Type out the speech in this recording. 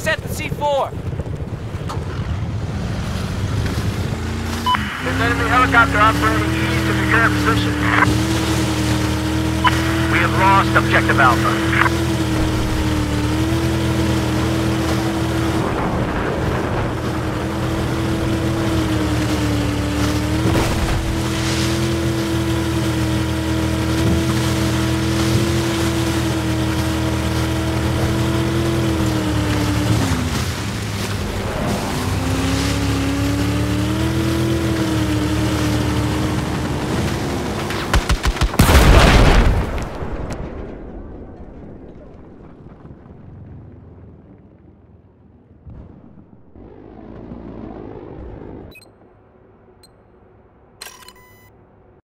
set the C4. There's enemy helicopter operating east of your current position. We have lost objective Alpha.